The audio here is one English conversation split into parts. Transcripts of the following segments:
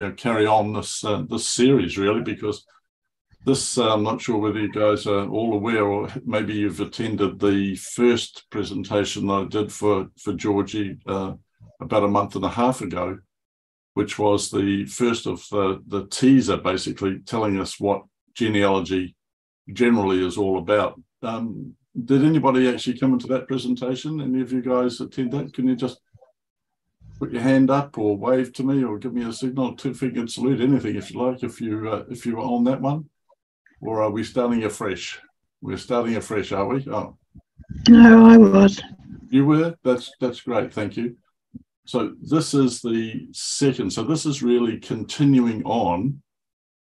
know, carry on this uh, this series really because this uh, I'm not sure whether you guys are all aware or maybe you've attended the first presentation that I did for for Georgie uh, about a month and a half ago, which was the first of the the teaser basically telling us what genealogy generally is all about. Um, did anybody actually come into that presentation? Any of you guys attend that? Can you just put your hand up or wave to me or give me a signal, two fingered salute, anything if you like, if you uh, if you were on that one, or are we starting afresh? We're starting afresh, are we? Oh, No, I was. you were. That's that's great. Thank you. So this is the second. So this is really continuing on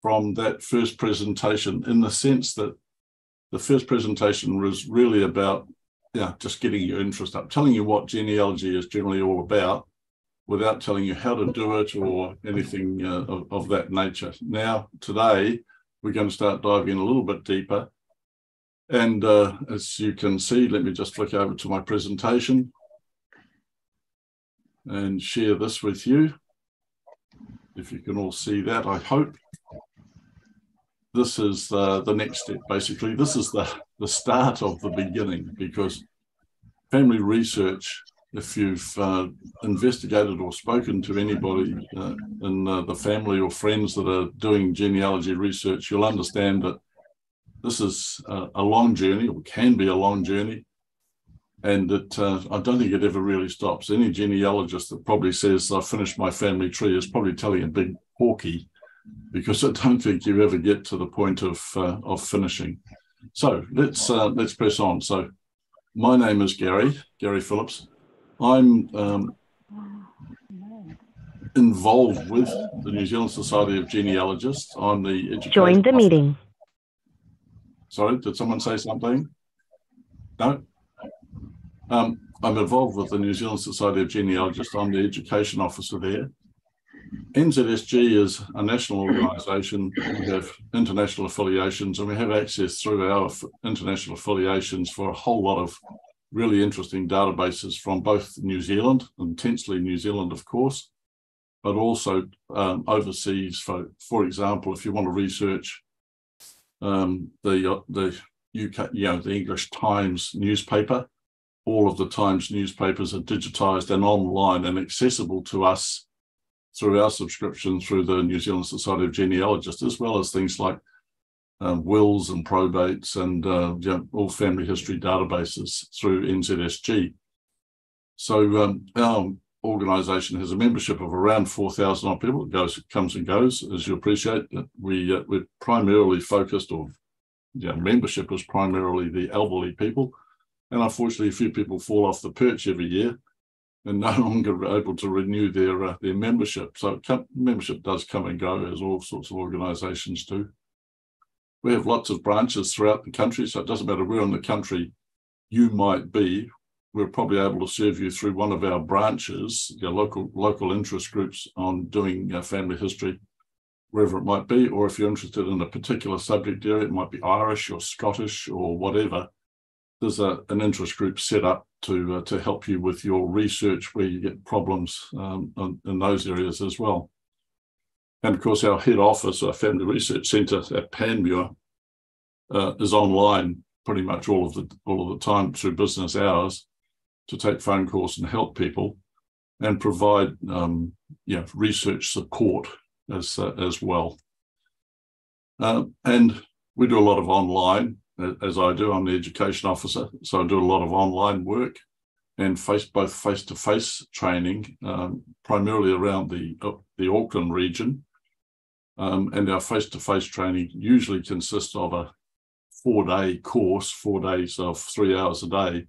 from that first presentation in the sense that the first presentation was really about yeah just getting your interest up, telling you what genealogy is generally all about without telling you how to do it or anything uh, of, of that nature. Now, today, we're going to start diving in a little bit deeper. And uh, as you can see, let me just flick over to my presentation and share this with you. If you can all see that, I hope. This is the, the next step, basically. This is the, the start of the beginning because family research if you've uh, investigated or spoken to anybody uh, in uh, the family or friends that are doing genealogy research, you'll understand that this is a long journey or can be a long journey. And that uh, I don't think it ever really stops. Any genealogist that probably says, I've finished my family tree is probably telling a big porky because I don't think you ever get to the point of, uh, of finishing. So let's, uh, let's press on. So my name is Gary, Gary Phillips. I'm um, involved with the New Zealand Society of Genealogists. I'm the education Join the meeting. Sorry, did someone say something? No. Um, I'm involved with the New Zealand Society of Genealogists. I'm the education officer there. NZSG is a national organisation. We have international affiliations, and we have access through our international affiliations for a whole lot of really interesting databases from both New Zealand, intensely New Zealand, of course, but also um, overseas. For for example, if you want to research um, the uh, the UK, you know, the English Times newspaper, all of the Times newspapers are digitized and online and accessible to us through our subscription through the New Zealand Society of Genealogists, as well as things like um, wills and probates and uh, you know, all family history databases through NZSG. So um, our organisation has a membership of around 4,000 odd people. It goes, comes and goes, as you appreciate. We, uh, we're primarily focused, or membership is primarily the elderly people. And unfortunately, a few people fall off the perch every year and no longer able to renew their uh, their membership. So membership does come and go, as all sorts of organisations do. We have lots of branches throughout the country, so it doesn't matter where in the country you might be. We're probably able to serve you through one of our branches, your local local interest groups on doing uh, family history, wherever it might be. Or if you're interested in a particular subject area, it might be Irish or Scottish or whatever. There's a, an interest group set up to uh, to help you with your research where you get problems um, in, in those areas as well. And of course, our head office, our Family Research Centre at Panmure, uh, is online pretty much all of the all of the time through business hours to take phone calls and help people and provide um, yeah research support as uh, as well. Uh, and we do a lot of online, as I do. I'm the education officer, so I do a lot of online work and face both face to face training, um, primarily around the uh, the Auckland region, um, and our face to face training usually consists of a four day course, four days of three hours a day,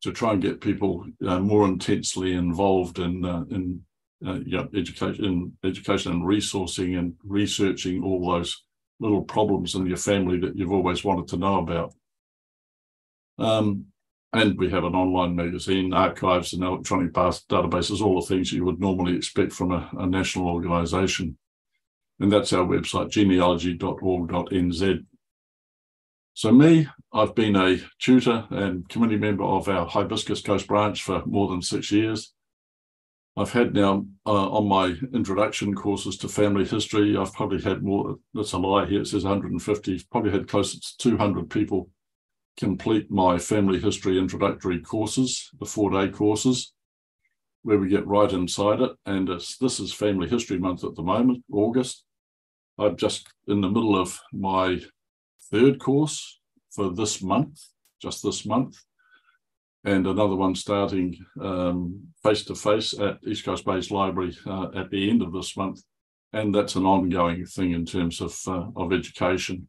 to try and get people uh, more intensely involved in, uh, in uh, education, in education and resourcing and researching all those little problems in your family that you've always wanted to know about. Um, and we have an online magazine, archives and electronic databases, all the things you would normally expect from a, a national organisation. And that's our website, genealogy.org.nz. So, me, I've been a tutor and committee member of our Hibiscus Coast branch for more than six years. I've had now uh, on my introduction courses to family history, I've probably had more, that's a lie here, it says 150, probably had close to 200 people complete my family history introductory courses, the four day courses, where we get right inside it. And this is Family History Month at the moment, August. I'm just in the middle of my third course for this month, just this month, and another one starting face to face at East Coast Bays Library uh, at the end of this month. And that's an ongoing thing in terms of, uh, of education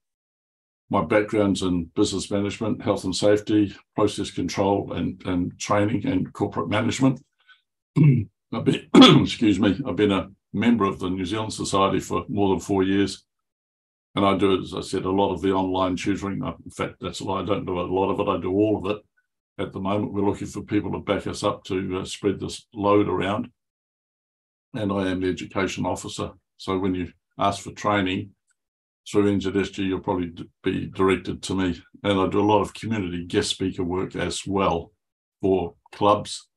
my background's in business management, health and safety, process control, and, and training and corporate management. I've been, excuse me, I've been a member of the New Zealand Society for more than four years. And I do, as I said, a lot of the online tutoring. In fact, that's why I don't do a lot of it. I do all of it. At the moment, we're looking for people to back us up to uh, spread this load around. And I am the education officer. So when you ask for training, through NZSG, you'll probably be directed to me. And I do a lot of community guest speaker work as well for clubs,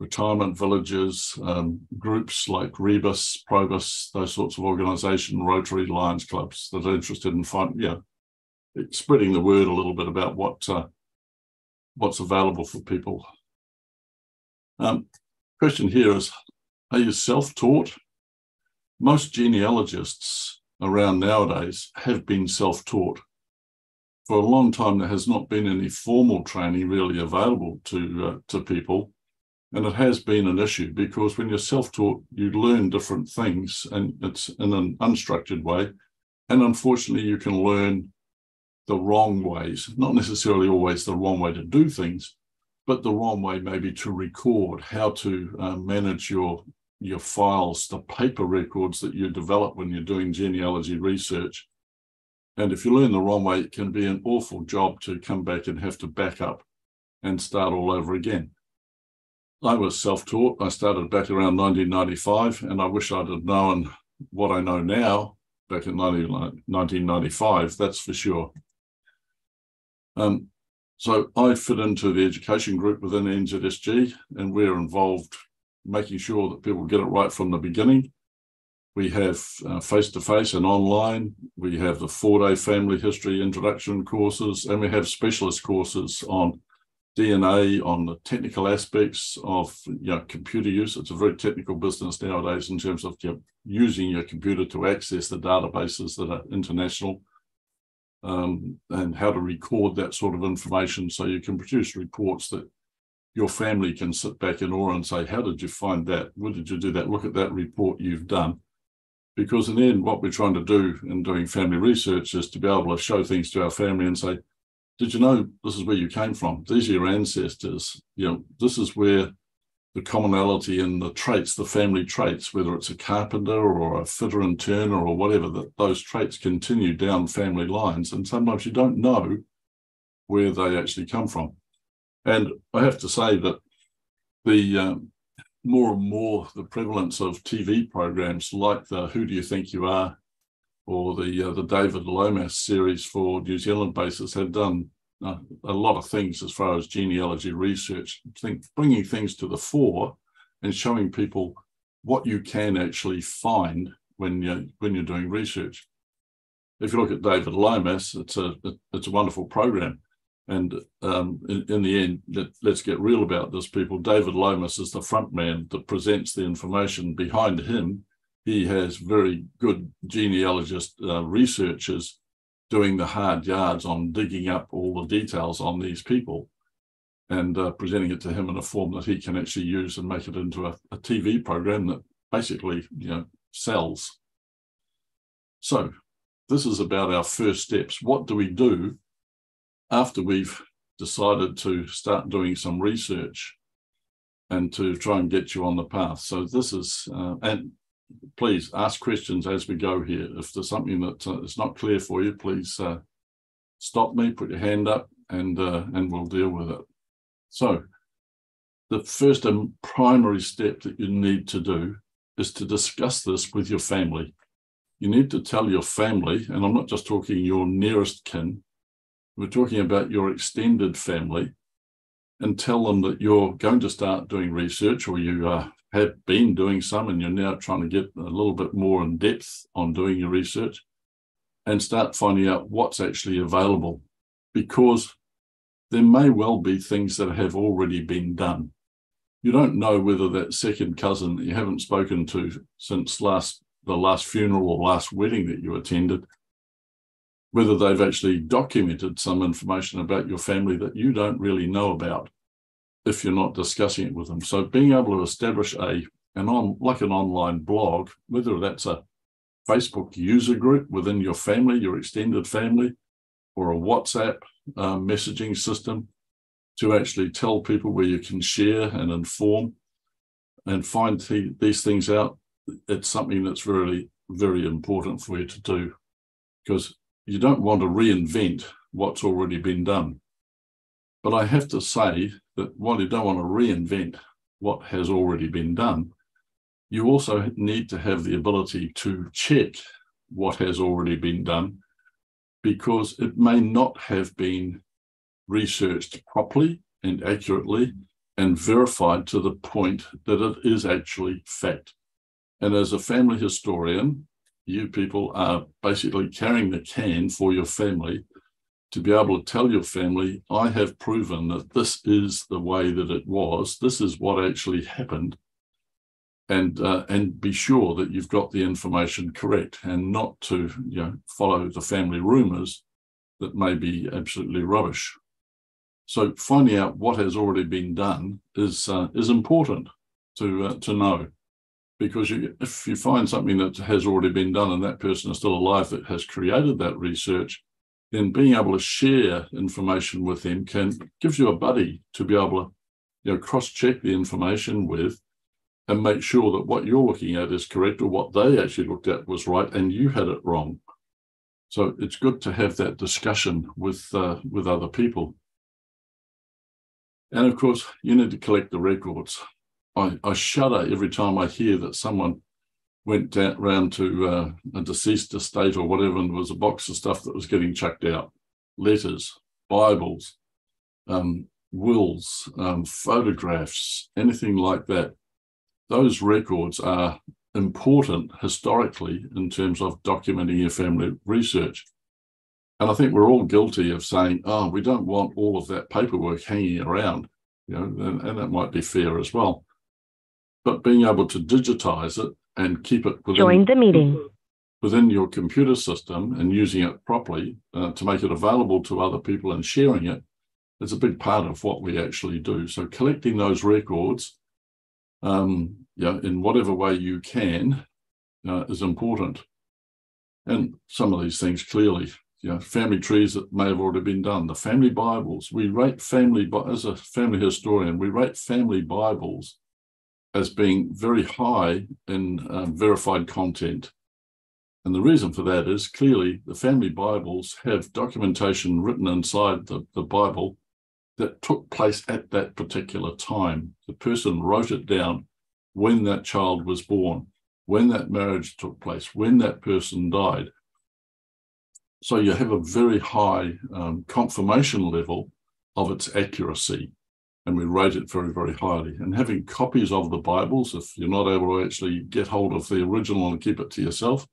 retirement villages, um, groups like Rebus, Probus, those sorts of organisation, Rotary, Lions clubs that are interested in find, yeah, spreading the word a little bit about what uh, what's available for people. Um, question here is, are you self-taught? Most genealogists around nowadays have been self taught. For a long time, there has not been any formal training really available to, uh, to people. And it has been an issue because when you're self taught, you learn different things and it's in an unstructured way. And unfortunately, you can learn the wrong ways, not necessarily always the wrong way to do things, but the wrong way maybe to record, how to uh, manage your your files, the paper records that you develop when you're doing genealogy research. And if you learn the wrong way, it can be an awful job to come back and have to back up and start all over again. I was self taught. I started back around 1995, and I wish I'd have known what I know now back in 1995, that's for sure. Um, so I fit into the education group within NZSG, and we're involved making sure that people get it right from the beginning. We have face to face and online. We have the four day family history introduction courses, and we have specialist courses on DNA, on the technical aspects of you know, computer use. It's a very technical business nowadays in terms of you know, using your computer to access the databases that are international. Um, and how to record that sort of information so you can produce reports that your family can sit back in awe and say, How did you find that? Where did you do that? Look at that report you've done. Because in the end, what we're trying to do in doing family research is to be able to show things to our family and say, Did you know this is where you came from? These are your ancestors. You know, this is where the commonality in the traits, the family traits, whether it's a carpenter or a fitter and turner or whatever, that those traits continue down family lines. And sometimes you don't know where they actually come from. And I have to say that the um, more and more the prevalence of TV programs like the Who Do You Think You Are or the uh, the David Lomas series for New Zealand bases have done uh, a lot of things as far as genealogy research, think, bringing things to the fore and showing people what you can actually find when you when you're doing research. If you look at David Lomas, it's a it's a wonderful program. And um, in, in, the end, let, us get real about this, people. David Lomas is the front man that presents the information. Behind him, he has very good genealogist uh, researchers doing the hard yards on digging up all the details on these people and uh, presenting it to him in a form that he can actually use and make it into a, a TV program that basically, you know, sells. So this is about our first steps. What do we do after we've decided to start doing some research and to try and get you on the path. So this is, uh, and please ask questions as we go here. If there's something that uh, is not clear for you, please uh, stop me, put your hand up, and uh, and we'll deal with it. So the first and primary step that you need to do is to discuss this with your family. You need to tell your family, and I'm not just talking your nearest kin, we're talking about your extended family and tell them that you're going to start doing research or you are have been doing some and you're now trying to get a little bit more in depth on doing your research and start finding out what's actually available because there may well be things that have already been done. You don't know whether that second cousin that you haven't spoken to since last the last funeral or last wedding that you attended, whether they've actually documented some information about your family that you don't really know about if you're not discussing it with them. So being able to establish a an on like an online blog, whether that's a Facebook user group within your family, your extended family, or a WhatsApp uh, messaging system to actually tell people where you can share and inform and find th- these things out. It's something that's really, very important for you to do because you don't want to reinvent what's already been done. But I have to say that while you don't want to reinvent what has already been done, you also need to have the ability to check what has already been done because it may not have been researched properly and accurately and verified to the point that it is actually fact. And as a family historian, you people are basically carrying the can for your family to be able to tell your family, I have proven that this is the way that it was, this is what actually happened, and uh, and be sure that you've got the information correct, and not to you know follow the family rumours that may be absolutely rubbish. So finding out what has already been done is uh, is important to uh, to know, because you, if you find something that has already been done and that person is still alive that has created that research, then being able to share information with them can gives you a buddy to be able to you know cross check the information with and make sure that what you're looking at is correct or what they actually looked at was right and you had it wrong. So it's good to have that discussion with uh, with other people. And of course you need to collect the records. I, I shudder every time i hear that someone went down, round to uh, a deceased estate or whatever, and there was a box of stuff that was getting chucked out letters, Bibles, um, wills, um, photographs, anything like that. Those records are important historically in terms of documenting your family research. And I think we're all guilty of saying, oh, we don't want all of that paperwork hanging around, you know, and, and that might be fair as well. But being able to digitize it and keep it within, Join the meeting. within your computer system and using it properly uh, to make it available to other people and sharing it is a big part of what we actually do. So collecting those records, um, yeah, in whatever way you can, uh, is important. And some of these things clearly, you know, family trees that may have already been done, the family Bibles. We rate family, as a family historian, we rate family Bibles as being very high in um, verified content. And the reason for that is clearly the family Bibles have documentation written inside the, the Bible that took place at that particular time. The person wrote it down when that child was born, when that marriage took place, when that person died. So you have a very high um, confirmation level of its accuracy and we rate it very, very highly. And having copies of the Bibles, if you're not able to actually get hold of the original and keep it to yourself,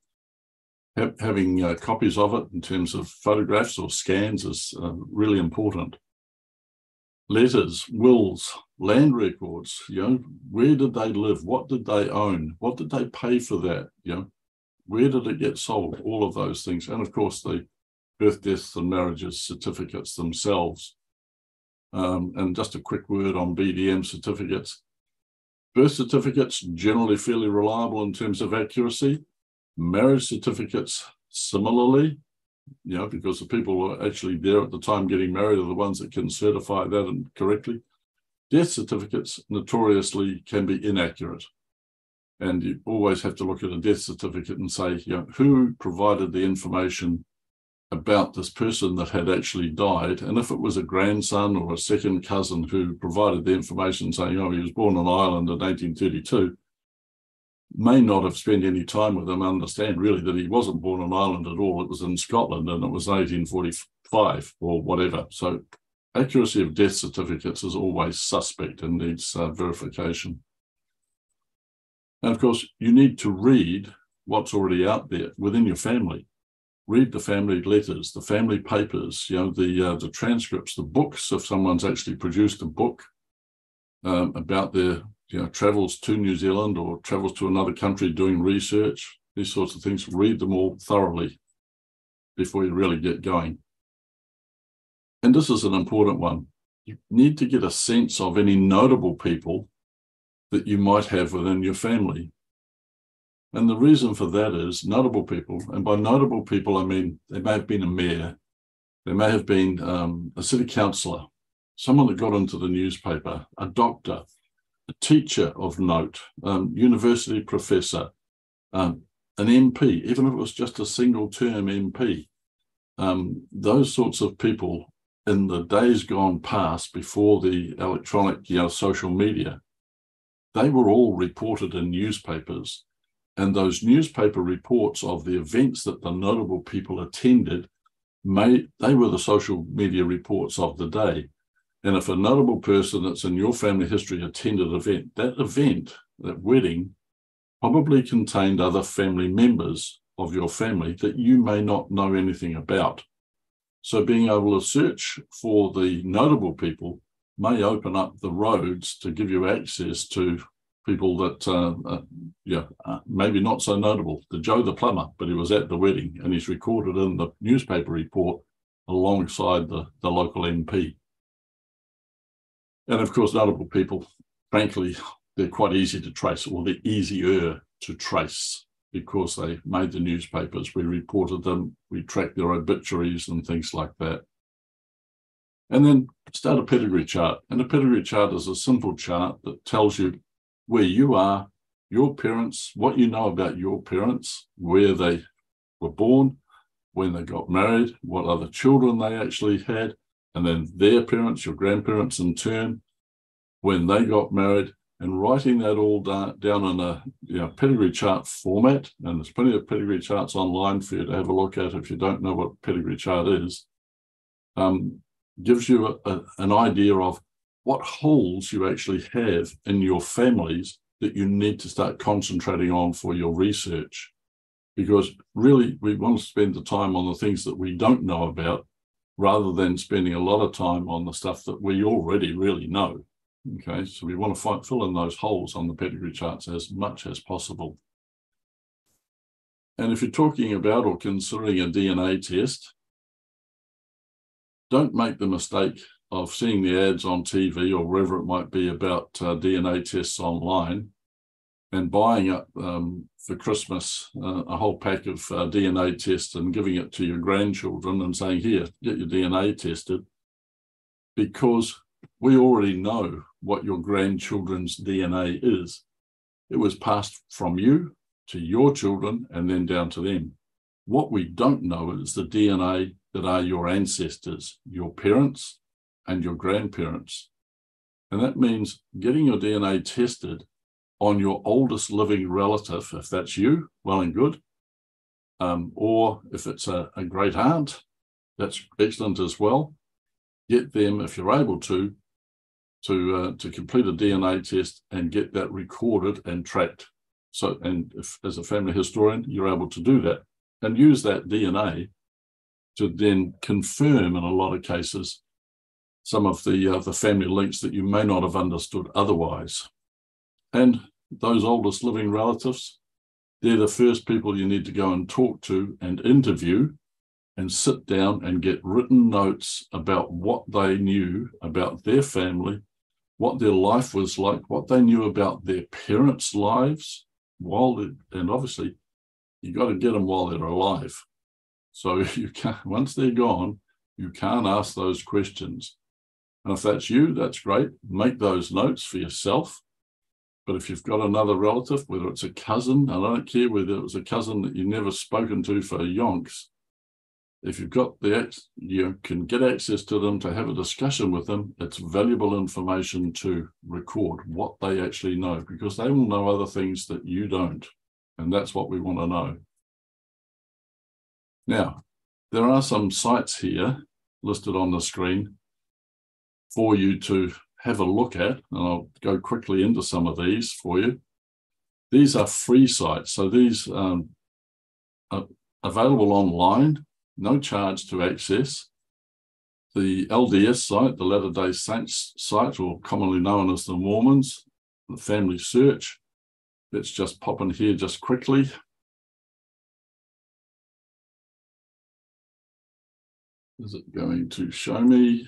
ha- having uh, copies of it in terms of photographs or scans is uh, really important. Letters, wills, land records, you know, where did they live? What did they own? What did they pay for that? You know, where did it get sold? All of those things. And of course, the birth, deaths, and marriages certificates themselves um, and just a quick word on BDM certificates. Birth certificates generally fairly reliable in terms of accuracy. Marriage certificates similarly, you know, because the people who are actually there at the time getting married are the ones that can certify that correctly. Death certificates notoriously can be inaccurate. And you always have to look at a death certificate and say, you know, who provided the information about this person that had actually died. And if it was a grandson or a second cousin who provided the information saying, oh, he was born on Ireland in 1832, may not have spent any time with him, understand really that he wasn't born on Ireland at all. It was in Scotland and it was 1845 or whatever. So accuracy of death certificates is always suspect and needs uh, verification. And of course, you need to read what's already out there within your family. Read the family letters, the family papers, you know, the uh, the transcripts, the books. If someone's actually produced a book um, about their you know travels to New Zealand or travels to another country doing research, these sorts of things, read them all thoroughly before you really get going. And this is an important one. You need to get a sense of any notable people that you might have within your family. And the reason for that is notable people, and by notable people, I mean they may have been a mayor, they may have been um, a city councillor, someone that got into the newspaper, a doctor, a teacher of note, um, university professor, um, an MP, even if it was just a single term MP. Um, those sorts of people in the days gone past before the electronic you know, social media they were all reported in newspapers. And those newspaper reports of the events that the notable people attended, may, they were the social media reports of the day. And if a notable person that's in your family history attended an event, that event, that wedding, probably contained other family members of your family that you may not know anything about. So being able to search for the notable people may open up the roads to give you access to people that, uh, uh, yeah, uh, maybe not so notable. The Joe the plumber, but he was at the wedding and he's recorded in the newspaper report alongside the, the local MP. And of course, notable people, frankly, they're quite easy to trace, or they're easier to trace because they made the newspapers. We reported them, we tracked their obituaries and things like that. And then start a pedigree chart. And a pedigree chart is a simple chart that tells you where you are, your parents, what you know about your parents, where they were born, when they got married, what other children they actually had, and then their parents, your grandparents in turn, when they got married, and writing that all down, down in a you know, pedigree chart format. And there's plenty of pedigree charts online for you to have a look at if you don't know what pedigree chart is. Um, gives you a, a, an idea of what holes you actually have in your families that you need to start concentrating on for your research. Because really, we want to spend the time on the things that we don't know about rather than spending a lot of time on the stuff that we already really know. Okay, so we want to find, fill in those holes on the pedigree charts as much as possible. And if you're talking about or considering a DNA test, don't make the mistake of seeing the ads on TV or wherever it might be about uh, DNA tests online and buying up um, for Christmas uh, a whole pack of uh, DNA tests and giving it to your grandchildren and saying, here, get your DNA tested. Because we already know what your grandchildren's DNA is. It was passed from you to your children and then down to them. What we don't know is the DNA that are your ancestors, your parents, and your grandparents. And that means getting your DNA tested on your oldest living relative, if that's you, well and good. Um, or if it's a, a great aunt, that's excellent as well. Get them, if you're able to, to uh, to complete a DNA test and get that recorded and tracked. So, and if as a family historian, you're able to do that and use that DNA to then confirm in a lot of cases some of the uh, the family links that you may not have understood otherwise. And those oldest living relatives, they're the first people you need to go and talk to and interview and sit down and get written notes about what they knew about their family, what their life was like, what they knew about their parents' lives, while they, and obviously you got to get them while they're alive. So you can't once they're gone, you can't ask those questions. And if that's you, that's great. Make those notes for yourself. But if you've got another relative, whether it's a cousin, I don't care whether it was a cousin that you've never spoken to for yonks, if you've got the you can get access to them to have a discussion with them. It's valuable information to record what they actually know because they will know other things that you don't, and that's what we want to know. Now, there are some sites here listed on the screen for you to have a look at, and I'll go quickly into some of these for you. These are free sites. So these um, are available online, no charge to access. The LDS site, the Latter day Saints site, or commonly known as the Mormons, the Family Search. Let's just pop in here just quickly. Is it going to show me?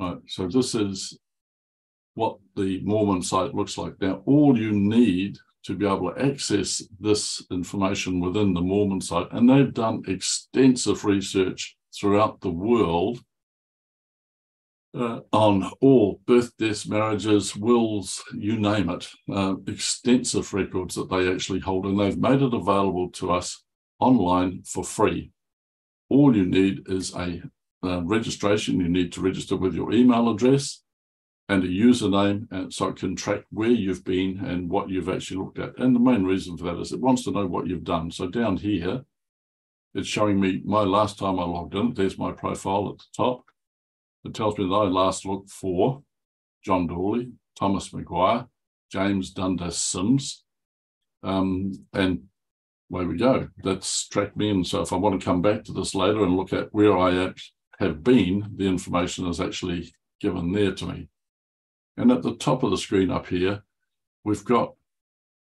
Right, so this is what the Mormon site looks like. Now, all you need to be able to access this information within the Mormon site, and they've done extensive research throughout the world uh, on all birth, deaths, marriages, wills, you name it, uh, extensive records that they actually hold, and they've made it available to us online for free. All you need is a uh, registration. You need to register with your email address and a username, and so it can track where you've been and what you've actually looked at. And the main reason for that is it wants to know what you've done. So down here, it's showing me my last time I logged in. There's my profile at the top. It tells me that I last looked for John Dooley, Thomas McGuire, James Dundas Sims, um, and away we go. That's tracked me. And so if I want to come back to this later and look at where I have been, the information is actually given there to me. And at the top of the screen up here, we've got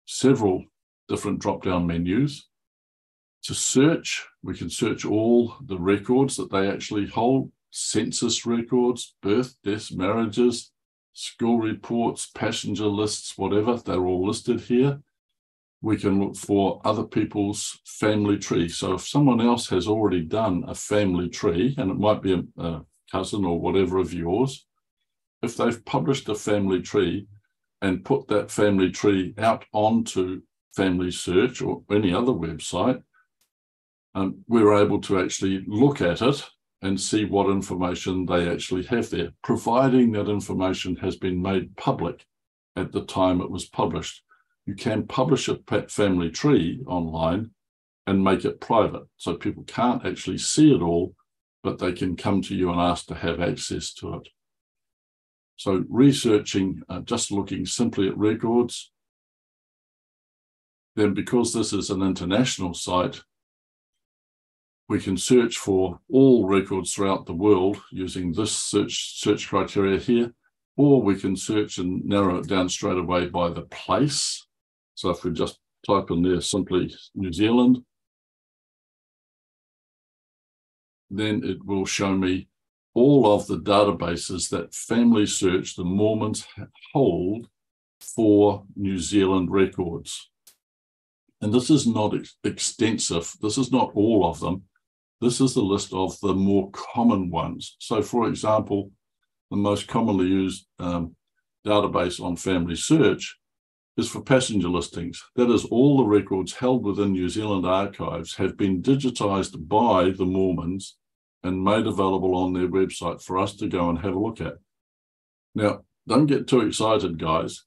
several different drop-down menus. To search, we can search all the records that they actually hold census records, birth, deaths, marriages, school reports, passenger lists, whatever, they're all listed here. We can look for other people's family tree. So if someone else has already done a family tree, and it might be a, a cousin or whatever of yours, if they've published a family tree and put that family tree out onto Family Search or any other website, um, we're able to actually look at it and see what information they actually have there, providing that information has been made public at the time it was published. You can publish a pet family tree online and make it private. So people can't actually see it all, but they can come to you and ask to have access to it. So researching, uh, just looking simply at records, then because this is an international site, we can search for all records throughout the world using this search, search criteria here, or we can search and narrow it down straight away by the place. So if we just type in there simply New Zealand, then it will show me all of the databases that Family Search, the Mormons hold for New Zealand records. And this is not ex extensive. This is not all of them. This is the list of the more common ones. So, for example, the most commonly used um, database on Family Search is for passenger listings. That is, all the records held within New Zealand archives have been digitized by the Mormons and made available on their website for us to go and have a look at. Now, don't get too excited, guys,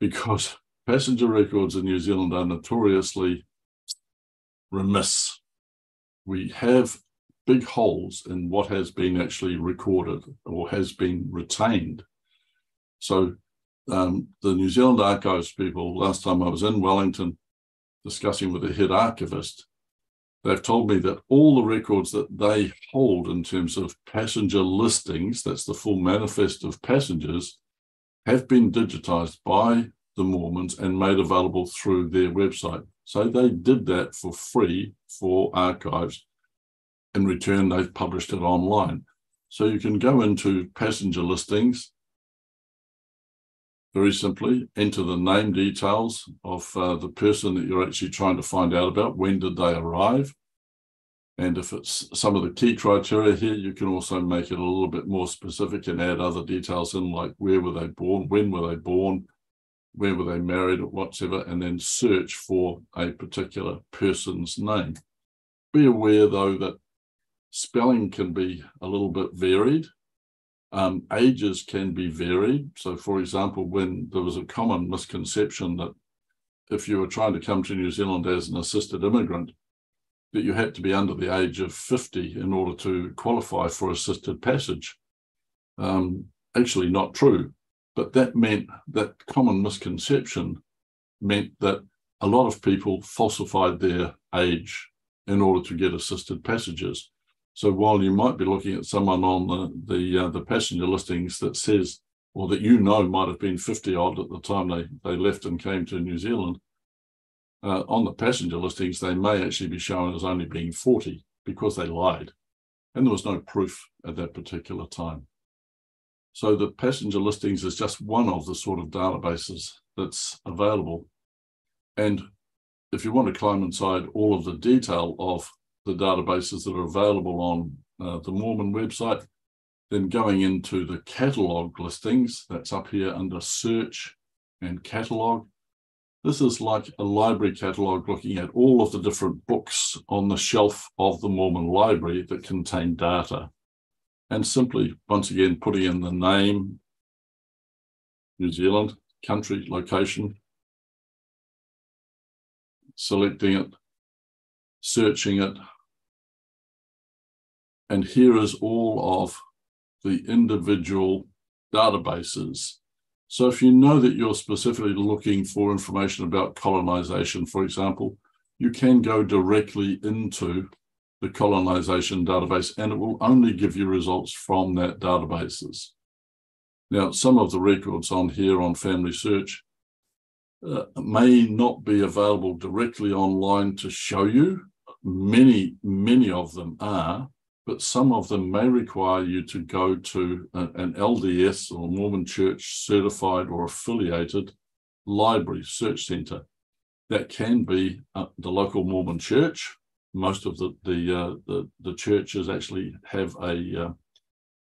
because passenger records in New Zealand are notoriously remiss we have big holes in what has been actually recorded or has been retained. So um, the New Zealand Archives people, last time I was in Wellington discussing with the head archivist, they've told me that all the records that they hold in terms of passenger listings, that's the full manifest of passengers, have been digitized by the Mormons and made available through their website. So they did that for free for archives. In return, they've published it online. So you can go into passenger listings very simply, enter the name details of uh, the person that you're actually trying to find out about. When did they arrive? And if it's some of the key criteria here, you can also make it a little bit more specific and add other details in, like where were they born, when were they born, where were they married, whatever, and then search for a particular person's name. Be aware, though, that spelling can be a little bit varied. Um, ages can be varied. So, for example, when there was a common misconception that if you were trying to come to New Zealand as an assisted immigrant, that you had to be under the age of 50 in order to qualify for assisted passage. Um, actually, not true But that meant that common misconception meant that a lot of people falsified their age in order to get assisted passages. So while you might be looking at someone on the the, uh, the passenger listings that says, or that you know might have been 50 odd at the time they, they left and came to New Zealand, uh, on the passenger listings, they may actually be shown as only being 40 because they lied. And there was no proof at that particular time. So the passenger listings is just one of the sort of databases that's available. And if you want to climb inside all of the detail of the databases that are available on uh, the Mormon website, then going into the catalog listings, that's up here under search and catalog. This is like a library catalog looking at all of the different books on the shelf of the Mormon library that contain data. And simply, once again, putting in the name, New Zealand, country, location, selecting it, searching it. And here is all of the individual databases. So if you know that you're specifically looking for information about colonization, for example, you can go directly into the colonization database and it will only give you results from that databases. Now, some of the records on here on Family Search uh, may not be available directly online to show you. Many, many of them are, but some of them may require you to go to an LDS or Mormon Church certified or affiliated library search center. That can be uh, the local Mormon church. Most of the the uh, the, the, churches actually have a uh,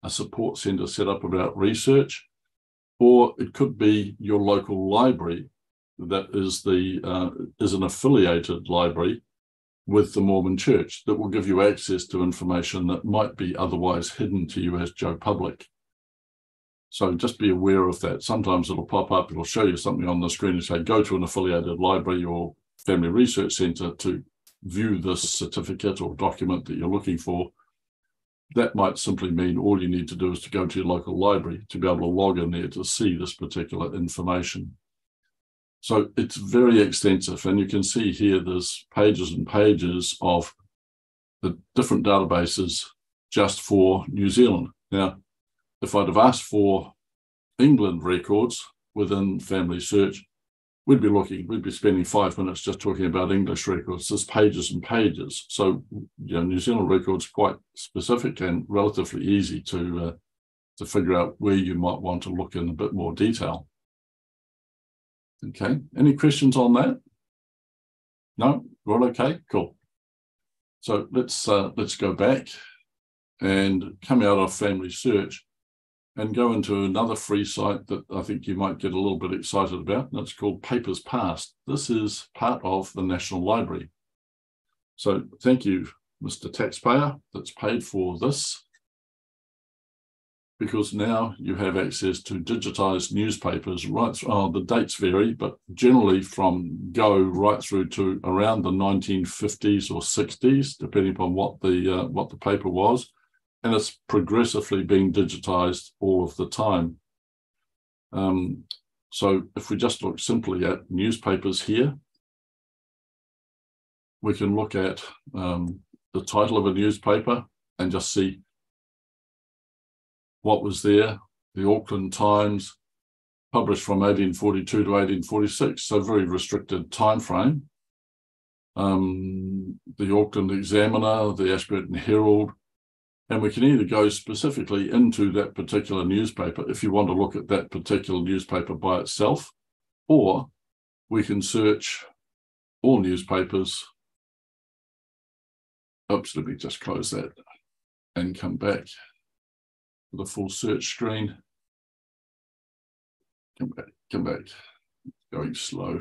a support center set up about research, or it could be your local library that is the uh, is an affiliated library with the Mormon Church that will give you access to information that might be otherwise hidden to you as Joe Public. So just be aware of that. Sometimes it'll pop up, it'll show you something on the screen and say, go to an affiliated library or family research center to view this certificate or document that you're looking for. That might simply mean all you need to do is to go to your local library to be able to log in there to see this particular information. So it's very extensive. And you can see here there's pages and pages of the different databases just for New Zealand. Now, if I'd have asked for England records within Family Search, we'd be looking, we'd be spending five minutes just talking about English records. There's pages and pages. So, you know, New Zealand records quite specific and relatively easy to uh, to figure out where you might want to look in a bit more detail. Okay, any questions on that? No, we're all okay, cool. So let's uh, let's go back and come out of Family Search and go into another free site that I think you might get a little bit excited about. And it's called Papers Past. This is part of the National Library. So thank you, Mr. Taxpayer, that's paid for this because now you have access to digitized newspapers. Right through, oh, the dates vary but generally from go right through to around the 1950s or 60s depending upon what the uh, what the paper was. And it's progressively being digitized all of the time. Um, so if we just look simply at newspapers here we can look at um, the title of a newspaper and just see what was there, the Auckland Times, published from 1842 to 1846, so very restricted time frame. Um, the Auckland Examiner, the Ashburton Herald, and we can either go specifically into that particular newspaper if you want to look at that particular newspaper by itself, or we can search all newspapers. Oops, let me just close that and come back the full search screen. Come back, come back, going slow.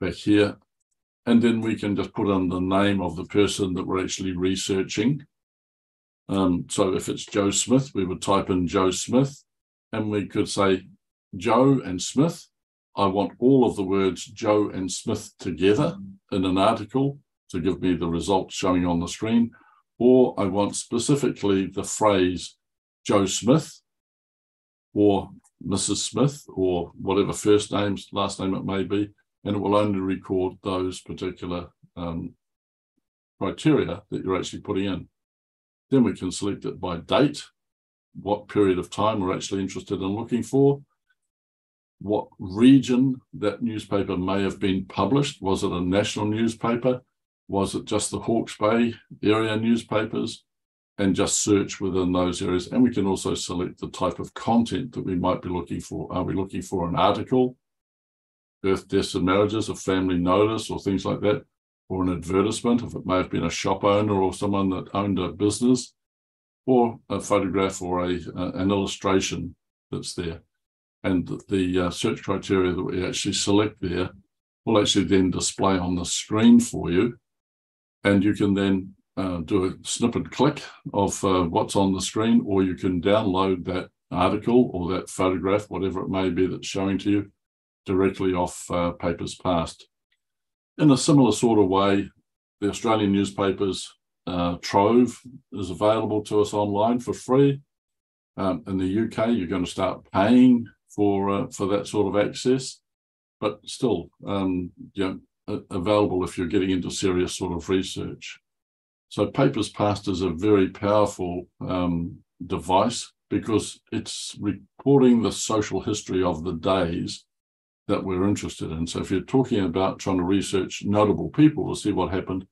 Back here. And then we can just put in the name of the person that we're actually researching. Um, so if it's Joe Smith, we would type in Joe Smith and we could say Joe and Smith. I want all of the words Joe and Smith together in an article to give me the results showing on the screen or I want specifically the phrase Joe Smith or Mrs. Smith or whatever first names, last name it may be, and it will only record those particular um, criteria that you're actually putting in. Then we can select it by date, what period of time we're actually interested in looking for, what region that newspaper may have been published. Was it a national newspaper? Was it just the Hawke's Bay area newspapers? And just search within those areas. And we can also select the type of content that we might be looking for. Are we looking for an article, birth, deaths, and marriages, a family notice, or things like that? Or an advertisement, if it may have been a shop owner or someone that owned a business, or a photograph or a, an illustration that's there and the uh, search criteria that we actually select there will actually then display on the screen for you. And you can then uh, do a snip and click of uh, what's on the screen, or you can download that article or that photograph, whatever it may be that's showing to you, directly off uh, Papers Past. In a similar sort of way, the Australian newspapers uh, Trove is available to us online for free. Um, in the UK, you're going to start paying for uh, for that sort of access, but still, um, you know, available if you're getting into serious sort of research. So Papers Past is a very powerful um, device because it's reporting the social history of the days that we're interested in. So if you're talking about trying to research notable people to see what happened,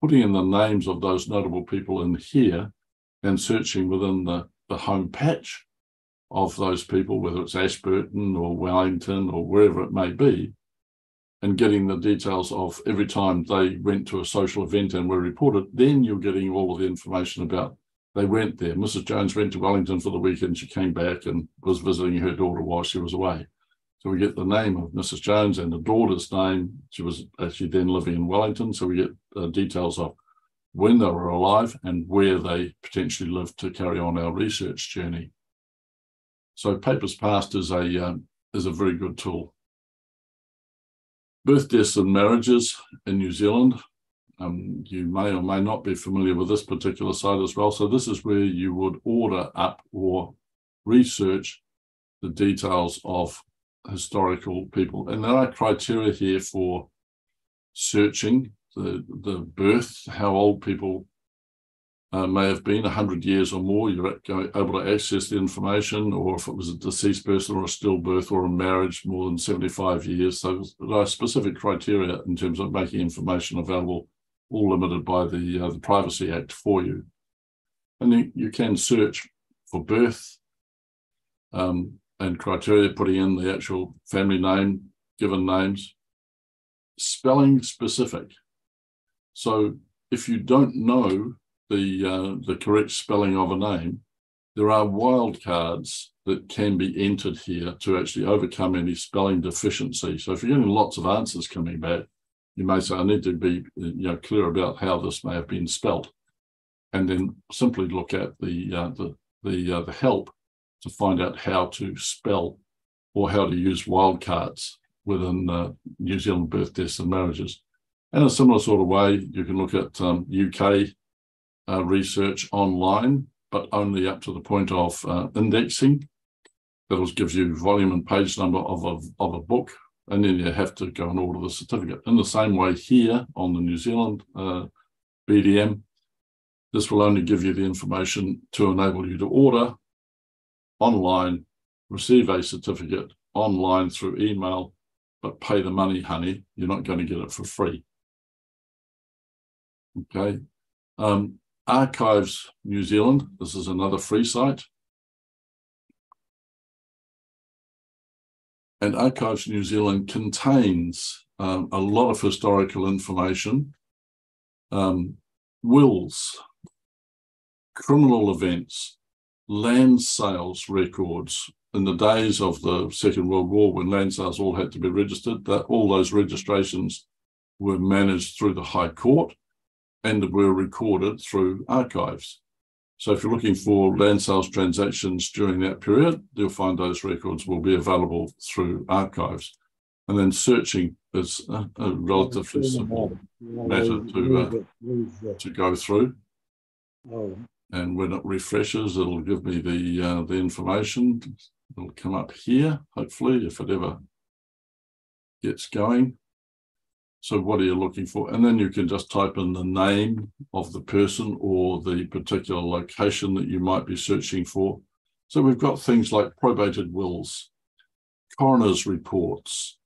putting in the names of those notable people in here and searching within the, the home patch of those people, whether it's Ashburton or Wellington or wherever it may be, and getting the details of every time they went to a social event and were reported, then you're getting all of the information about they went there. Mrs. Jones went to Wellington for the weekend. She came back and was visiting her daughter while she was away. So we get the name of Mrs. Jones and the daughter's name. She was actually then living in Wellington. So we get uh, details of when they were alive and where they potentially lived to carry on our research journey. So Papers Past is a um, is a very good tool. Birth, deaths, and marriages in New Zealand. Um, you may or may not be familiar with this particular site as well. So this is where you would order up or research the details of historical people, and there are criteria here for searching the the birth, how old people uh, may have been 100 years or more, you're able to access the information, or if it was a deceased person or a stillbirth or a marriage more than 75 years. So there are specific criteria in terms of making information available, all limited by the, uh, the Privacy Act for you. And you, you can search for birth um, and criteria, putting in the actual family name, given names, spelling specific. So if you don't know the uh, the correct spelling of a name, there are wildcards that can be entered here to actually overcome any spelling deficiency. So if you're getting lots of answers coming back, you may say, I need to be you know clear about how this may have been spelt, and then simply look at the uh, the the, uh, the help to find out how to spell or how to use wildcards within uh, New Zealand birth, deaths, and marriages. In a similar sort of way, you can look at um, UK uh, research online, but only up to the point of uh, indexing. That gives you volume and page number of a, of a book, and then you have to go and order the certificate. In the same way here on the New Zealand uh, BDM, this will only give you the information to enable you to order online, receive a certificate online through email, but pay the money, honey. You're not going to get it for free. Okay. Um, Archives New Zealand. This is another free site. And Archives New Zealand contains um, a lot of historical information, um, wills, criminal events, land sales records. In the days of the Second World War, when land sales all had to be registered, that all those registrations were managed through the High Court and were recorded through archives. So if you're looking for land sales transactions during that period, you'll find those records will be available through archives. And then searching is a, a relatively simple matter to uh, to go through. and when it refreshes, it'll give me the uh, the information. It'll come up here, hopefully, if it ever gets going. So what are you looking for? And then you can just type in the name of the person or the particular location that you might be searching for. So we've got things like probated wills, coroner's reports,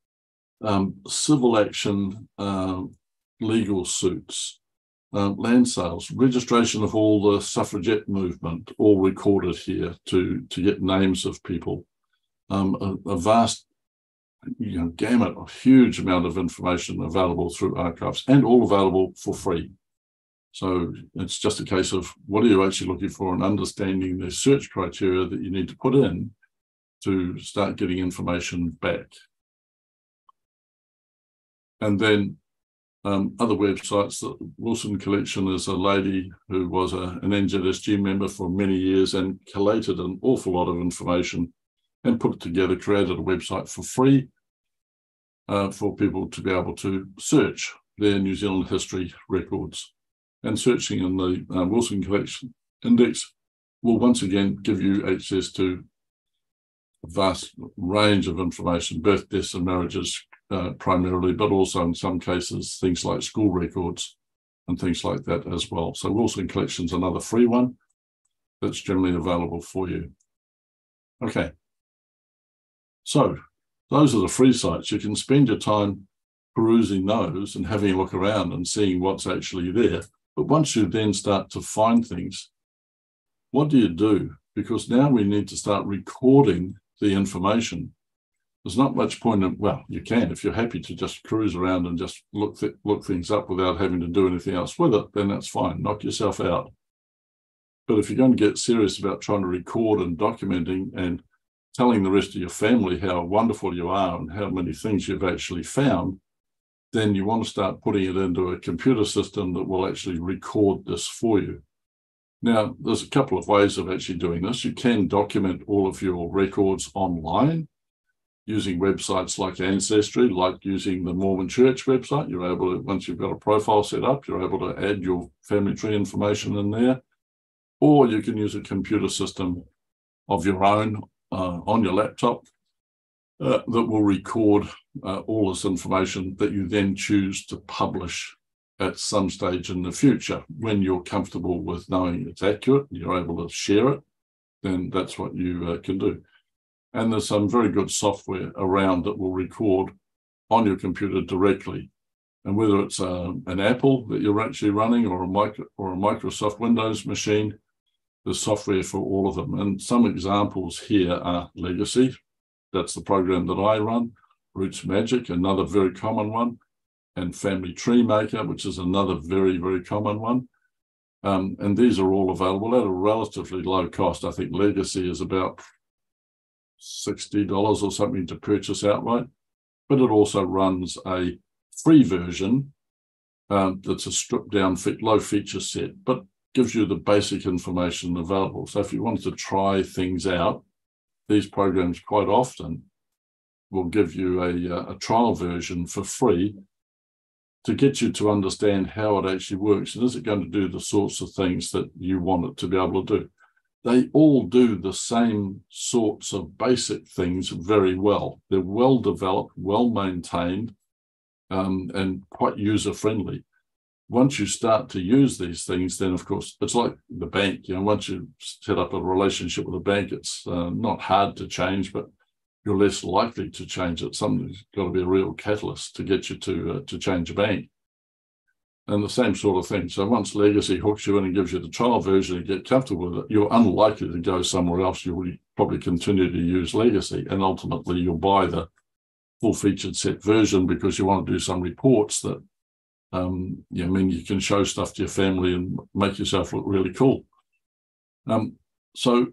um, civil action, uh, legal suits, uh, land sales, registration of all the suffragette movement, all recorded here to, to get names of people. Um, a, a, vast you know, gamut, a huge amount of information available through archives and all available for free. So it's just a case of what are you actually looking for and understanding the search criteria that you need to put in to start getting information back. And then um, other websites, the Wilson Collection is a lady who was a, an NZSG member for many years and collated an awful lot of information and put it together, created a website for free uh, for people to be able to search their New Zealand history records. And searching in the uh, Wilson Collection Index will once again give you access to a vast range of information, birth, deaths, and marriages uh, primarily, but also in some cases, things like school records and things like that as well. So Wilson Collection's another free one that's generally available for you. Okay. So those are the free sites. You can spend your time perusing those and having a look around and seeing what's actually there. But once you then start to find things, what do you do? Because now we need to start recording the information. There's not much point in, well, you can, if you're happy to just cruise around and just look, th- look things up without having to do anything else with it, then that's fine. Knock yourself out. But if you're going to get serious about trying to record and documenting and telling the rest of your family how wonderful you are and how many things you've actually found, then you want to start putting it into a computer system that will actually record this for you. Now, there's a couple of ways of actually doing this. You can document all of your records online using websites like Ancestry, like using the Mormon Church website. You're able to, once you've got a profile set up, you're able to add your family tree information in there. Or you can use a computer system of your own uh, on your laptop uh, that will record uh, all this information that you then choose to publish at some stage in the future when you're comfortable with knowing it's accurate, you're able to share it, then that's what you uh, can do. And there's some very good software around that will record on your computer directly. And whether it's uh, an Apple that you're actually running or a, micro, or a Microsoft Windows machine, the software for all of them. And some examples here are Legacy. That's the program that I run. Roots Magic, another very common one. And Family Tree Maker, which is another very, very common one. Um, and these are all available at a relatively low cost. I think Legacy is about $60 or something to purchase outright. But it also runs a free version um, that's a stripped down fit low feature set. But gives you the basic information available. So if you wanted to try things out, these programs quite often will give you a, uh, a trial version for free to get you to understand how it actually works and is it going to do the sorts of things that you want it to be able to do. They all do the same sorts of basic things very well. They're well developed, well maintained, um, and quite user friendly once you start to use these things, then of course it's like the bank. You know, once you set up a relationship with a bank, it's uh, not hard to change, but you're less likely to change it. Something's got to be a real catalyst to get you to uh, to change a bank. And the same sort of thing. So once Legacy hooks you in and gives you the trial version and get comfortable with it, you're unlikely to go somewhere else. You'll probably continue to use Legacy, and ultimately you'll buy the full featured set version because you want to do some reports that um, yeah, I mean, you can show stuff to your family and make yourself look really cool. Um, so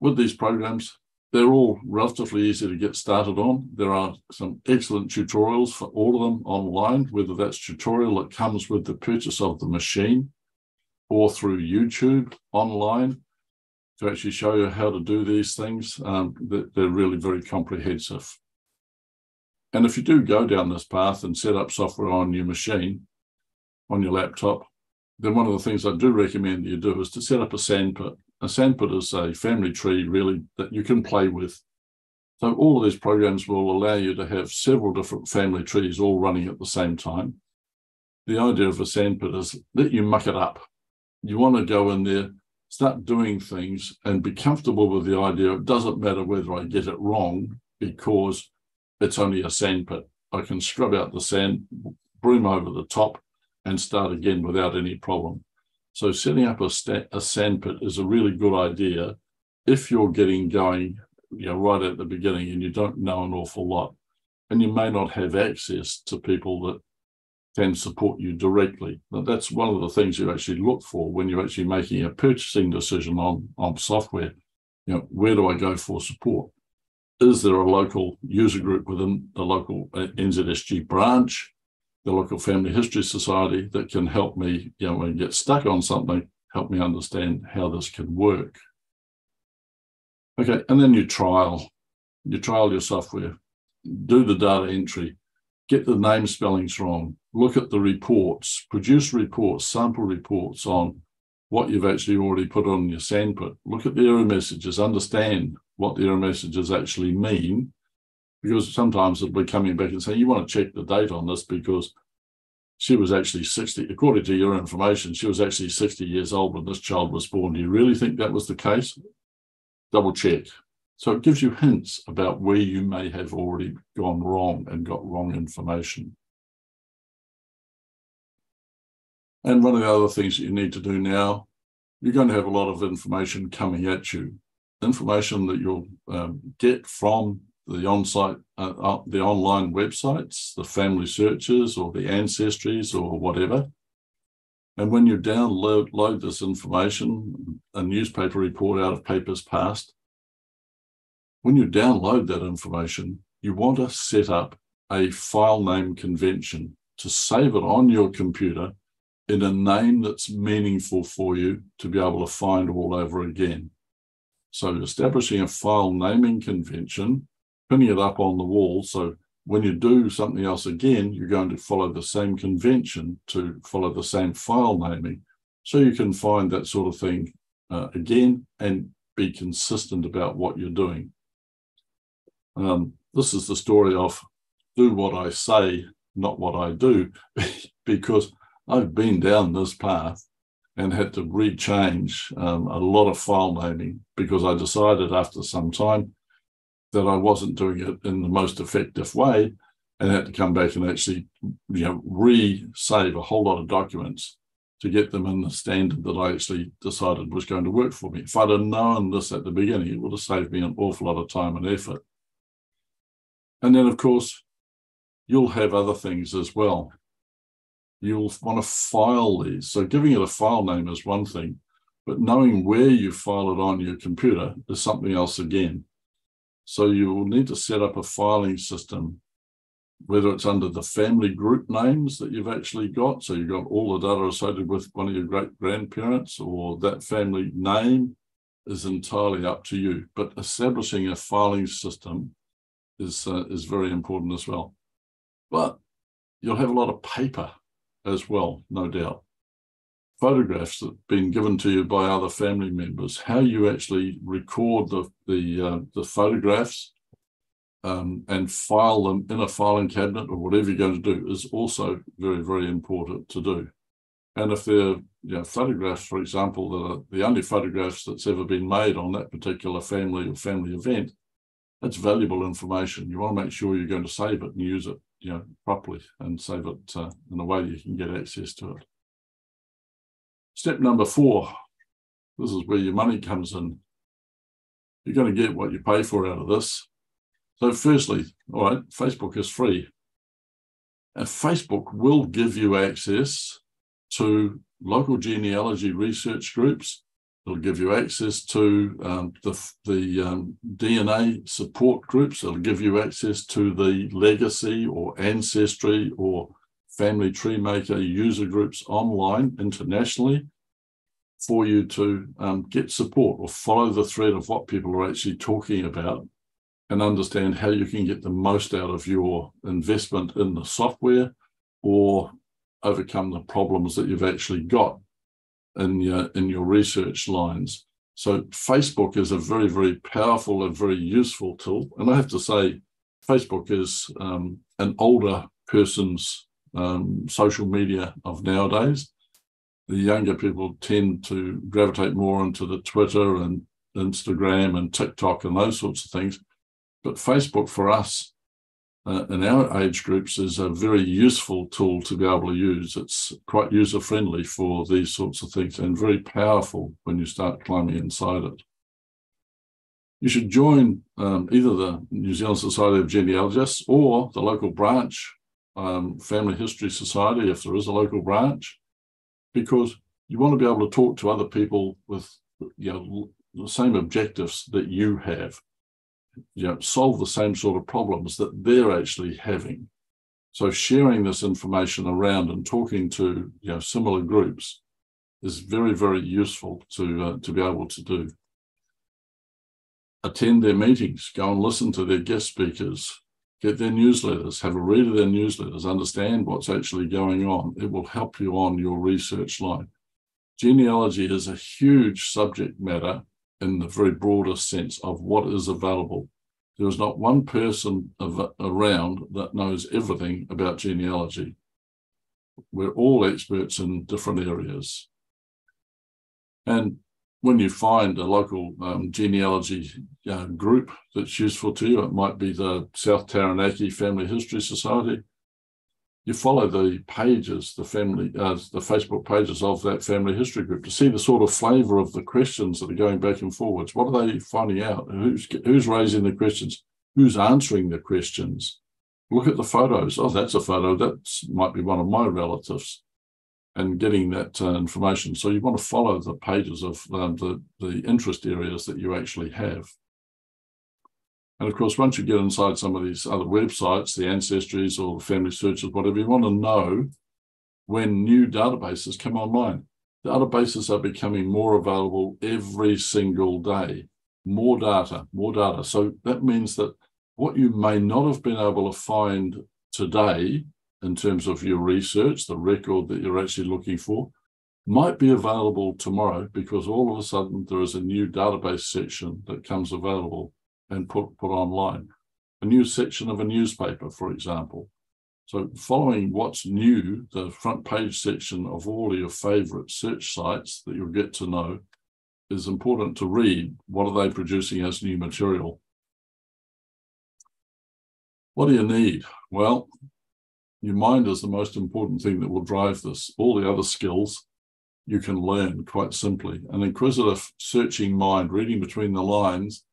with these programs, they're all relatively easy to get started on. There are some excellent tutorials for all of them online, whether that's tutorial that comes with the purchase of the machine or through YouTube online to actually show you how to do these things. Um, they're really very comprehensive. And if you do go down this path and set up software on your machine, on your laptop, then one of the things I do recommend you do is to set up a sandpit. A sandpit is a family tree, really, that you can play with. So all of these programs will allow you to have several different family trees all running at the same time. The idea of a sandpit is that you muck it up. You want to go in there, start doing things, and be comfortable with the idea. It doesn't matter whether I get it wrong because it's only a sandpit. I can scrub out the sand, broom over the top, and start again without any problem. So setting up a, sta- a sandpit is a really good idea if you're getting going, you know, right at the beginning and you don't know an awful lot, and you may not have access to people that can support you directly. That's one of the things you actually look for when you're actually making a purchasing decision on, on software. You know, where do I go for support? Is there a local user group within the local uh, NZSG branch? The local family history society that can help me, you know, when I get stuck on something, help me understand how this can work. Okay, and then you trial, you trial your software, do the data entry, get the name spellings wrong, look at the reports, produce reports, sample reports on what you've actually already put on your sandpit. Look at the error messages, understand what the error messages actually mean, because sometimes it'll be coming back and saying, you want to check the date on this because she was actually 60, according to your information, she was actually 60 years old when this child was born. Do you really think that was the case? Double check. So it gives you hints about where you may have already gone wrong and got wrong information. And one of the other things that you need to do now, you're going to have a lot of information coming at you, information that you'll um, get from the on-site, uh, uh, the online websites, the family searches or the ancestries or whatever. And when you download load this information, a newspaper report out of papers past, when you download that information, you want to set up a file name convention to save it on your computer in a name that's meaningful for you to be able to find all over again. So establishing a file naming convention pinning it up on the wall. So when you do something else again, you're going to follow the same convention to follow the same file naming. So you can find that sort of thing uh, again and be consistent about what you're doing. Um, this is the story of do what I say, not what I do, because I've been down this path and had to rechange um, a lot of file naming because I decided after some time that I wasn't doing it in the most effective way and had to come back and actually you know re-save a whole lot of documents to get them in the standard that I actually decided was going to work for me. If I'd have known this at the beginning, it would have saved me an awful lot of time and effort. And then, of course, you'll have other things as well. You'll want to file these. So giving it a file name is one thing, but knowing where you file it on your computer is something else again. So you will need to set up a filing system, whether it's under the family group names that you've actually got. So you've got all the data associated with one of your great grandparents or that family name is entirely up to you. But establishing a filing system is, uh, is very important as well. But you'll have a lot of paper as well, no doubt photographs that have been given to you by other family members, how you actually record the the, uh, the photographs um, and file them in a filing cabinet or whatever you're going to do is also very, very important to do. And if they're you know, photographs, for example, that are the only photographs that's ever been made on that particular family or family event, that's valuable information. You want to make sure you're going to save it and use it you know, properly and save it uh, in a way you can get access to it. Step number four this is where your money comes in. You're going to get what you pay for out of this. So, firstly, all right, Facebook is free. And Facebook will give you access to local genealogy research groups. It'll give you access to um, the, the um, DNA support groups. It'll give you access to the legacy or ancestry or family tree maker user groups online internationally for you to um, get support or follow the thread of what people are actually talking about and understand how you can get the most out of your investment in the software or overcome the problems that you've actually got in your in your research lines. So Facebook is a very very powerful and very useful tool. And I have to say, Facebook is um, an older person's um, social media of nowadays. The younger people tend to gravitate more into the Twitter and Instagram and TikTok and those sorts of things. But Facebook for us uh, in our age groups is a very useful tool to be able to use. It's quite user friendly for these sorts of things and very powerful when you start climbing inside it. You should join um, either the New Zealand Society of Genealogists or the local branch um, Family History Society, if there is a local branch, because you want to be able to talk to other people with you know, the same objectives that you have you know, solve the same sort of problems that they're actually having. So sharing this information around and talking to you know, similar groups is very, very useful to uh, to be able to do. Attend their meetings, go and listen to their guest speakers, get their newsletters, have a read of their newsletters, understand what's actually going on. It will help you on your research line. Genealogy is a huge subject matter in the very broadest sense of what is available. There is not one person of, around that knows everything about genealogy. We're all experts in different areas. And when you find a local um, genealogy uh, group that's useful to you, it might be the South Taranaki Family History Society, you follow the pages, the family, uh, the Facebook pages of that family history group to see the sort of flavour of the questions that are going back and forwards. What are they finding out? Who's who's raising the questions? Who's answering the questions? Look at the photos. Oh, that's a photo. That might be one of my relatives, and getting that uh, information. So you want to follow the pages of um, the the interest areas that you actually have. And of course, once you get inside some of these other websites, the ancestries or the family searches, whatever, you want to know when new databases come online. Databases are becoming more available every single day. More data, more data. So that means that what you may not have been able to find today in terms of your research, the record that you're actually looking for, might be available tomorrow because all of a sudden there is a new database section that comes available and put, put online. A new section of a newspaper, for example. So following what's new, the front page section of all your favorite search sites that you'll get to know is important to read. What are they producing as new material? What do you need? Well, your mind is the most important thing that will drive this. All the other skills you can learn quite simply. An inquisitive, searching mind, reading between the lines,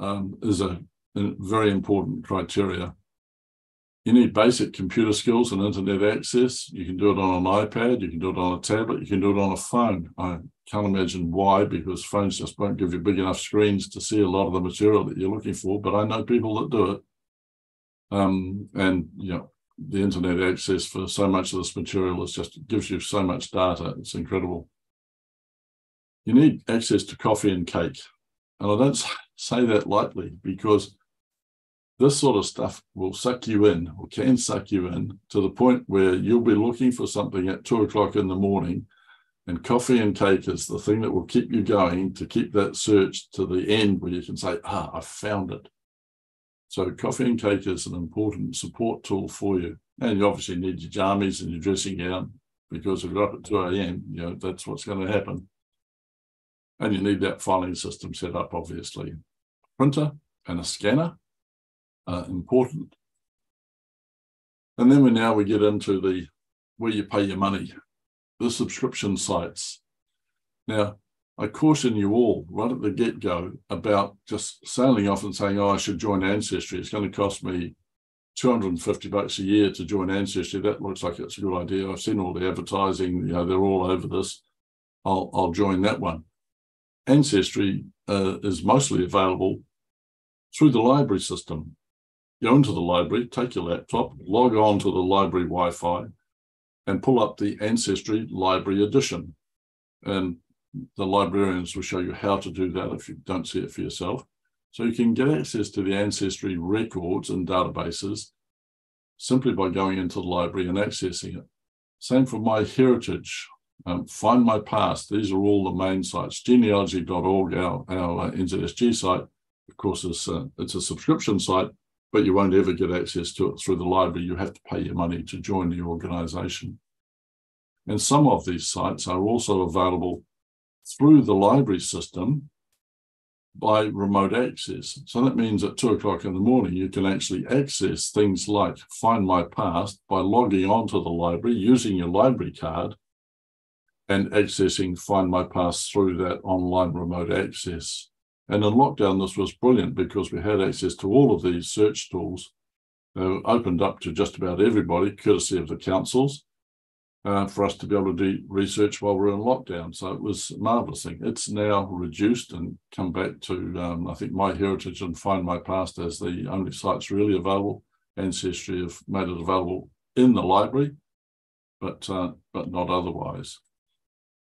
um, is a, a, very important criteria. You need basic computer skills and internet access. You can do it on an iPad, you can do it on a tablet, you can do it on a phone. I can't imagine why, because phones just won't give you big enough screens to see a lot of the material that you're looking for. But I know people that do it. Um, and you know, the internet access for so much of this material is just gives you so much data. It's incredible. You need access to coffee and cake. And I don't say that lightly because this sort of stuff will suck you in or can suck you in to the point where you'll be looking for something at two o'clock in the morning and coffee and cake is the thing that will keep you going to keep that search to the end where you can say, ah, I found it. So coffee and cake is an important support tool for you. And you obviously need your jammies and your dressing gown because if you're up at 2 a.m., you know, that's what's going to happen. And you need that filing system set up, obviously. Printer and a scanner are important. And then we now we get into the where you pay your money, the subscription sites. Now, I caution you all right at the get go about just sailing off and saying, oh, I should join Ancestry. It's going to cost me 250 bucks a year to join Ancestry. That looks like it's a good idea. I've seen all the advertising, you know, they're all over this. I'll, I'll join that one. Ancestry uh, is mostly available through the library system. Go into the library, take your laptop, log on to the library Wi Fi, and pull up the Ancestry Library Edition. And the librarians will show you how to do that if you don't see it for yourself. So you can get access to the Ancestry records and databases simply by going into the library and accessing it. Same for My Heritage Um, Find My Past, these are all the main sites. Genealogy.org, our, our uh, NZSG site, of course, it's a subscription site, but you won't ever get access to it through the library. You have to pay your money to join the organization. And some of these sites are also available through the library system by remote access. So that means at two o'clock in the morning, you can actually access things like Find My Past by logging onto the library using your library card and accessing Find My Past through that online remote access. And in lockdown, this was brilliant because we had access to all of these search tools. They were opened up to just about everybody, courtesy of the councils uh, for us to be able to do research while we're in lockdown. So it was a marvelous thing. It's now reduced and come back to, um, I think, MyHeritage and Find My Past as the only sites really available. Ancestry have made it available in the library, but uh, but not otherwise.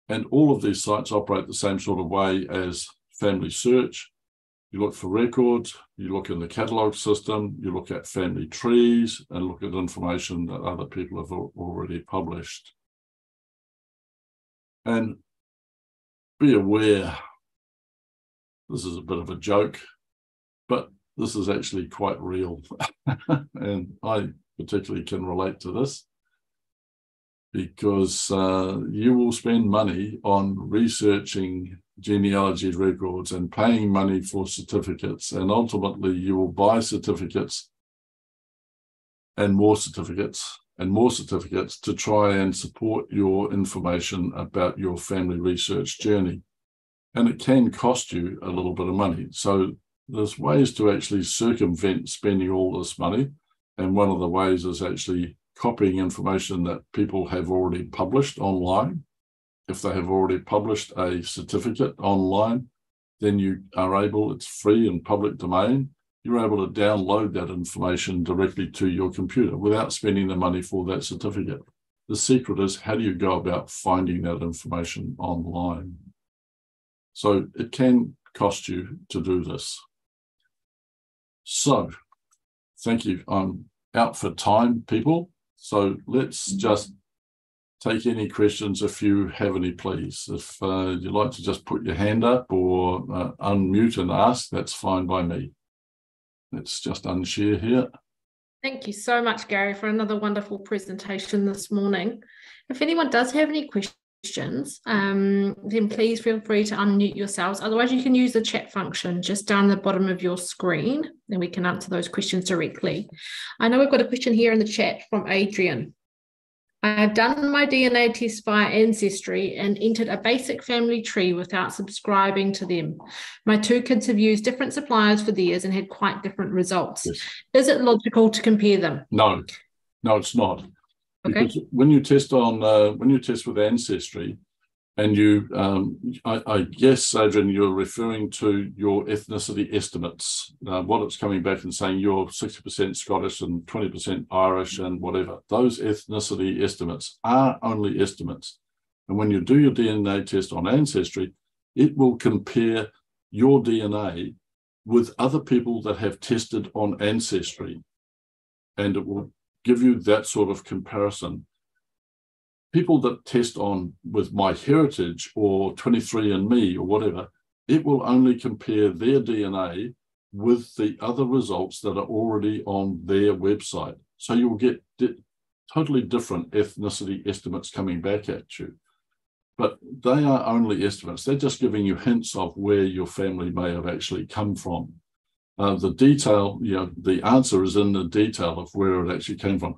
And all of these sites operate the same sort of way as Family Search. You look for records, you look in the catalogue system, you look at family trees, and look at information that other people have already published. And be aware, this is a bit of a joke, but this is actually quite real. and I particularly can relate to this because uh, you will spend money on researching genealogy records and paying money for certificates. And ultimately, you will buy certificates and more certificates and more certificates to try and support your information about your family research journey. And it can cost you a little bit of money. So there's ways to actually circumvent spending all this money. And one of the ways is actually copying information that people have already published online if they have already published a certificate online, then you are able, it's free and public domain, you're able to download that information directly to your computer without spending the money for that certificate. The secret is how do you go about finding that information online? So it can cost you to do this. So thank you. I'm out for time, people. So let's just take any questions if you have any, please. If uh, you'd like to just put your hand up or uh, unmute and ask, that's fine by me. Let's just unshare here. Thank you so much, Gary, for another wonderful presentation this morning. If anyone does have any questions, um, then please feel free to unmute yourselves. Otherwise, you can use the chat function just down the bottom of your screen, and we can answer those questions directly. I know we've got a question here in the chat from Adrian. I have done my DNA test via Ancestry and entered a basic family tree without subscribing to them. My two kids have used different suppliers for theirs and had quite different results. Yes. Is it logical to compare them? No, no, it's not. Okay. Because when you test on uh, when you test with Ancestry, and you, um, I, I, guess, Adrian, you're referring to your ethnicity estimates, uh, what it's coming back and saying you're 60% Scottish and 20% Irish and whatever. Those ethnicity estimates are only estimates. And when you do your DNA test on Ancestry, it will compare your DNA with other people that have tested on Ancestry. And it will give you that sort of comparison people that test on with MyHeritage or 23andMe or whatever, it will only compare their DNA with the other results that are already on their website. So you'll get di- totally different ethnicity estimates coming back at you. But they are only estimates. They're just giving you hints of where your family may have actually come from. Uh, the detail, you know, the answer is in the detail of where it actually came from.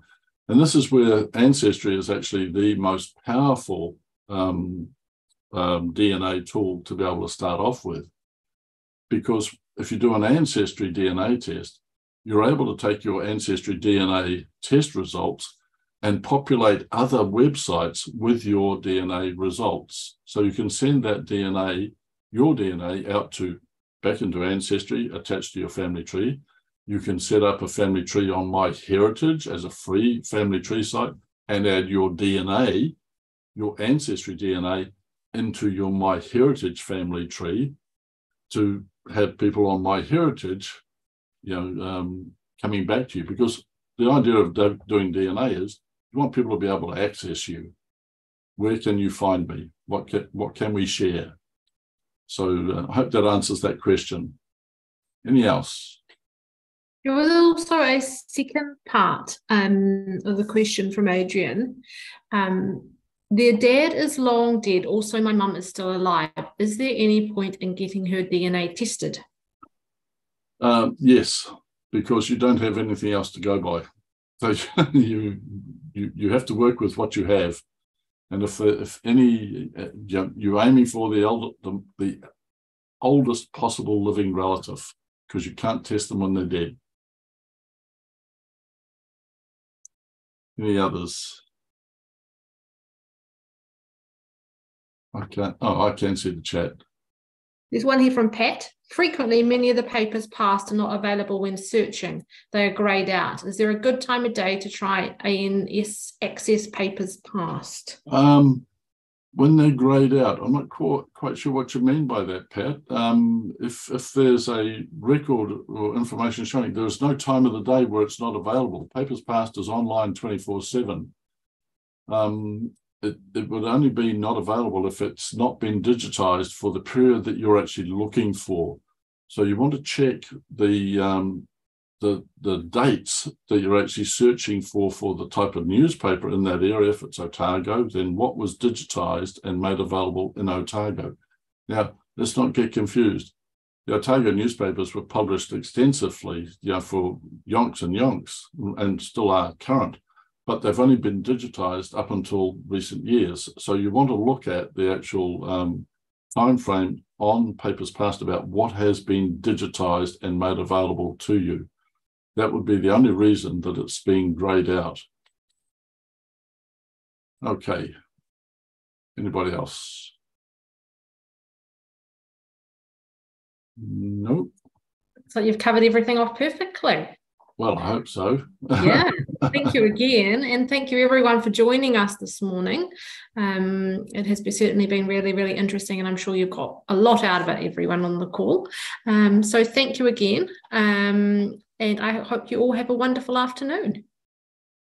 And this is where Ancestry is actually the most powerful um, um, DNA tool to be able to start off with. Because if you do an Ancestry DNA test, you're able to take your Ancestry DNA test results and populate other websites with your DNA results. So you can send that DNA, your DNA, out to back into Ancestry, attached to your family tree. You can set up a family tree on MyHeritage as a free family tree site and add your DNA, your ancestry DNA, into your MyHeritage family tree to have people on MyHeritage, you know, um, coming back to you. Because the idea of doing DNA is you want people to be able to access you. where can you find me? What can, what can we share? So uh, I hope that answers that question. Any else? There was also a second part um, of the question from Adrian. Um, their dad is long dead. Also, my mum is still alive. Is there any point in getting her DNA tested? Um, yes, because you don't have anything else to go by. So you you you have to work with what you have, and if if any uh, you're aiming for the elder the, the oldest possible living relative because you can't test them when they're dead. Any others? I can't. Oh, I can see the chat. There's one here from Pat. Frequently, many of the Papers Past are not available when searching. They are greyed out. Is there a good time of day to try ANS access Papers Past? Um, when they're greyed out, I'm not quite, quite sure what you mean by that, Pat. Um, if if there's a record or information showing there's no time of the day where it's not available, papers passed is online 24 7. Um, it, it would only be not available if it's not been digitized for the period that you're actually looking for. So you want to check the um, the the dates that you're actually searching for for the type of newspaper in that area. If it's Otago, then what was digitized and made available in Otago. Now, let's not get confused. The Otago newspapers were published extensively, you know, for yonks and yonks, and still are current but they've only been digitized up until recent years. So you want to look at the actual um, time frame on Papers Past about what has been digitized and made available to you. That would be the only reason that it's being grayed out. Okay. Anybody else? Nope. So you've covered everything off perfectly. Well, I hope so. yeah, thank you again. And thank you everyone for joining us this morning. Um, it has been, certainly been really, really interesting, and I'm sure you've got a lot out of it, everyone on the call. Um, so thank you again. Um, and I hope you all have a wonderful afternoon.